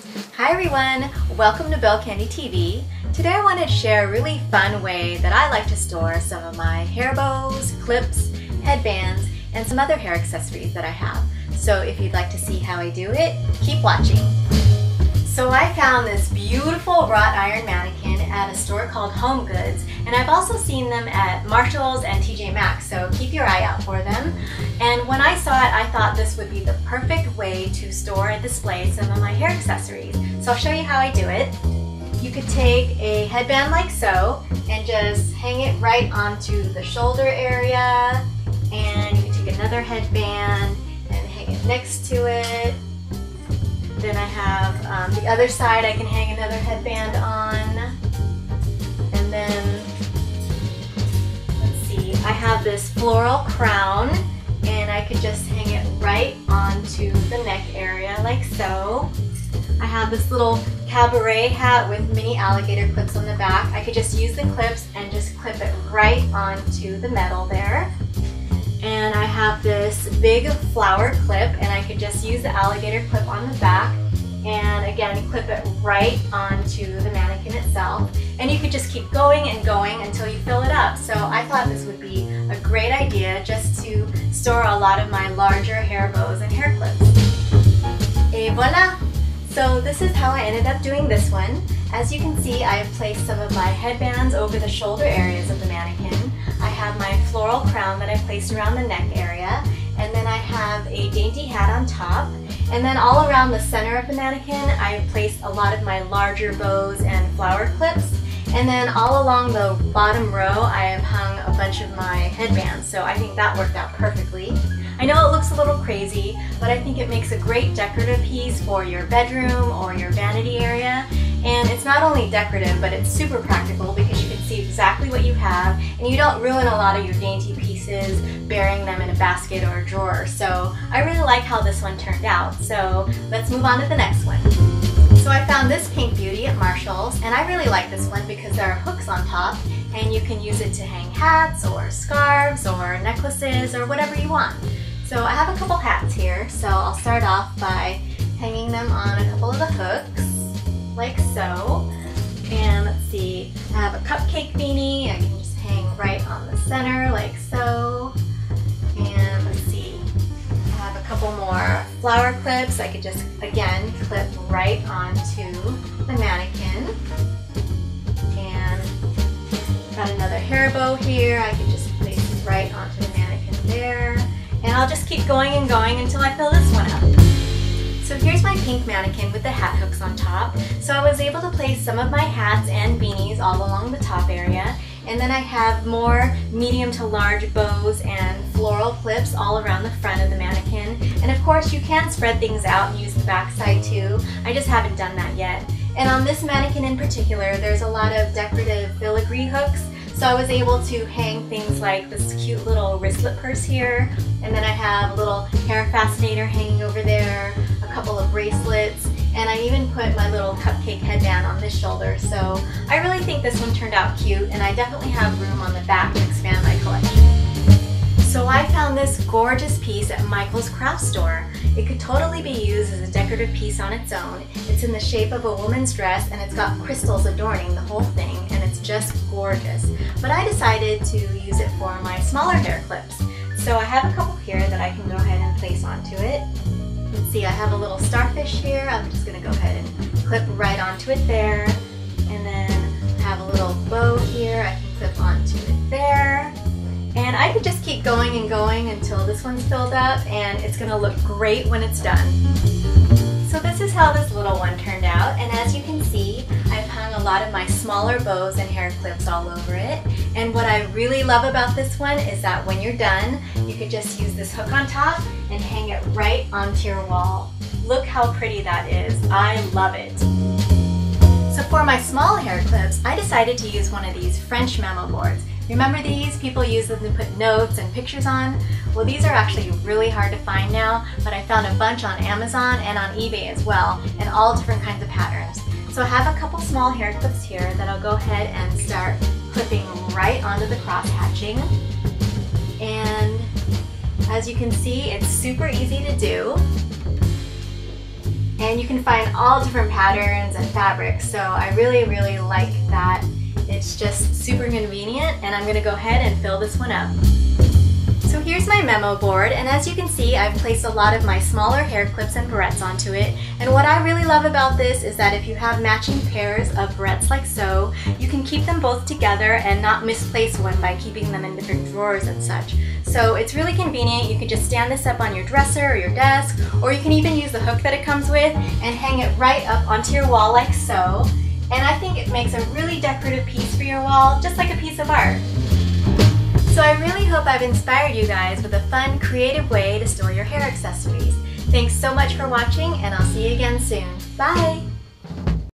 Hi everyone, welcome to Belle Candy TV. Today I wanted to share a really fun way that I like to store some of my hair bows, clips, headbands, and some other hair accessories that I have. So if you'd like to see how I do it, keep watching. So I found this beautiful wrought iron mannequin at a store called Home Goods and I've also seen them at Marshall's and TJ Maxx so keep your eye out for them. And when I saw it I thought this would be the perfect way to store and display some of my hair accessories. So I'll show you how I do it. You could take a headband like so and just hang it right onto the shoulder area and you can take another headband and hang it next to it then I have um, the other side I can hang another headband on. Have this floral crown and I could just hang it right onto the neck area like so. I have this little cabaret hat with mini alligator clips on the back. I could just use the clips and just clip it right onto the metal there and I have this big flower clip and I could just use the alligator clip on the back and again clip it right onto the mannequin itself and you could just keep going and going until you fill it up so I thought this would be a great idea just to store a lot of my larger hair bows and hair clips. Et voila! So this is how I ended up doing this one. As you can see I have placed some of my headbands over the shoulder areas of the mannequin I have my floral crown that I placed around the neck area, and then I have a dainty hat on top. And then all around the center of the mannequin, I placed a lot of my larger bows and flower clips. And then all along the bottom row, I have hung a bunch of my headbands, so I think that worked out perfectly. I know it looks a little crazy, but I think it makes a great decorative piece for your bedroom or your vanity area. And it's not only decorative, but it's super practical because you can see exactly what you have and you don't ruin a lot of your dainty pieces burying them in a basket or a drawer. So I really like how this one turned out. So let's move on to the next one. So I found this pink beauty at Marshall's and I really like this one because there are hooks on top and you can use it to hang hats or scarves or necklaces or whatever you want. So I have a couple hats here, so I'll start off by hanging them on a couple of the hooks like so. And let's see, I have a cupcake beanie. I can just hang right on the center like so. And let's see, I have a couple more flower clips. I could just, again, clip right onto the mannequin. And got another hair bow here. I can just place it right onto the mannequin there. And I'll just keep going and going until I fill this one up. So here's my pink mannequin with the hat hooks on top. So I was able to place some of my hats and beanies all along the top area. And then I have more medium to large bows and floral clips all around the front of the mannequin. And of course you can spread things out and use the back side too. I just haven't done that yet. And on this mannequin in particular, there's a lot of decorative filigree hooks so I was able to hang things like this cute little wristlet purse here, and then I have a little hair fascinator hanging over there, bracelets, and I even put my little cupcake headband on this shoulder. So I really think this one turned out cute, and I definitely have room on the back to expand my collection. So I found this gorgeous piece at Michael's craft store. It could totally be used as a decorative piece on its own. It's in the shape of a woman's dress and it's got crystals adorning the whole thing and it's just gorgeous. But I decided to use it for my smaller hair clips. So I have a couple here that I can go ahead and place onto it. Let's see, I have a little starfish here. I'm just gonna go ahead and clip right onto it there. And then I have a little bow here. I can clip onto it there. And I could just keep going and going until this one's filled up and it's gonna look great when it's done. So this is how this little one turned out and as you can see I've hung a lot of my smaller bows and hair clips all over it and what I really love about this one is that when you're done you could just use this hook on top and hang it right onto your wall. Look how pretty that is. I love it. So for my small hair clips I decided to use one of these French memo boards. Remember these? People use them to put notes and pictures on. Well, these are actually really hard to find now, but I found a bunch on Amazon and on eBay as well, in all different kinds of patterns. So I have a couple small hair clips here that I'll go ahead and start clipping right onto the cross hatching. And as you can see, it's super easy to do. and you can find all different patterns and fabrics. So I really, really like that. It's just super convenient and I'm gonna go ahead and fill this one up. So here's my memo board, and as you can see, I've placed a lot of my smaller hair clips and barrettes onto it. And what I really love about this is that if you have matching pairs of barrettes like so, you can keep them both together and not misplace one by keeping them in different drawers and such. So it's really convenient. You can just stand this up on your dresser or your desk, or you can even use the hook that it comes with and hang it right up onto your wall like so. And I think it makes a really decorative piece for your wall, just like a piece of art. So I really hope I've inspired you guys with a fun, creative way to store your hair accessories. Thanks so much for watching and I'll see you again soon. Bye!